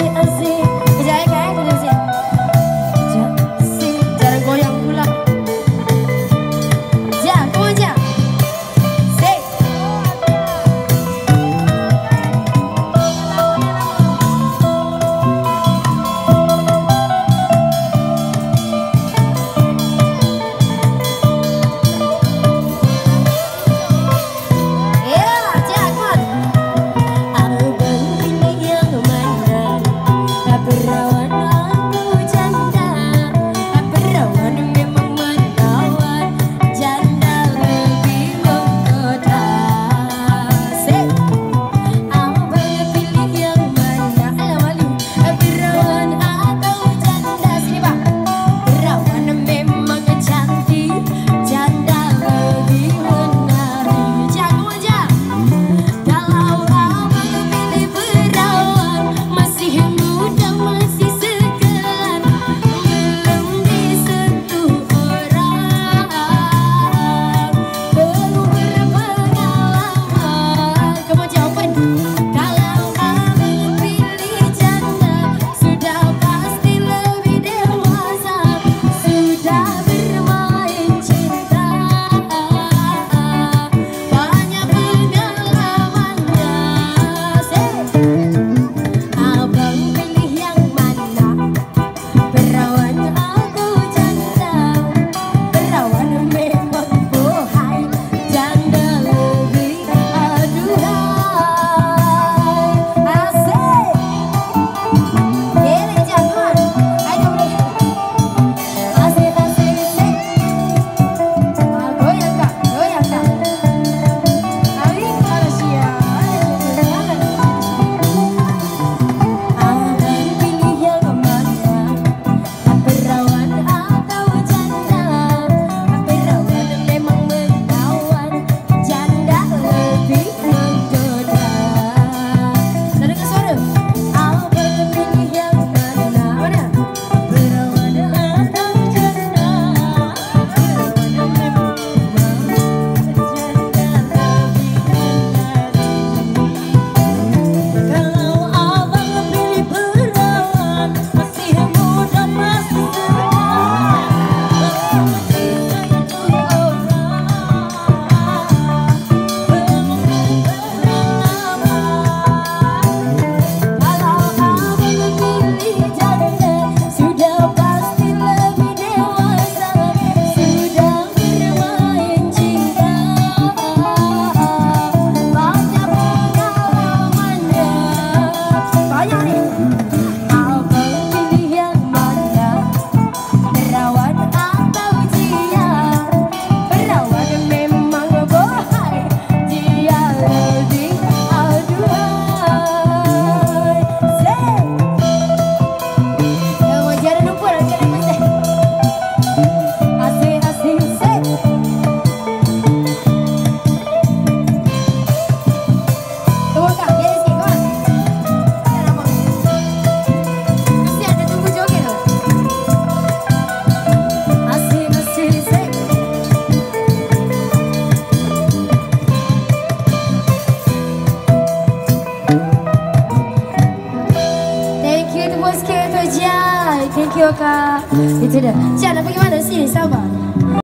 to us. Thank you kak. Itu dah. Cik nak pergi mana sini sabar.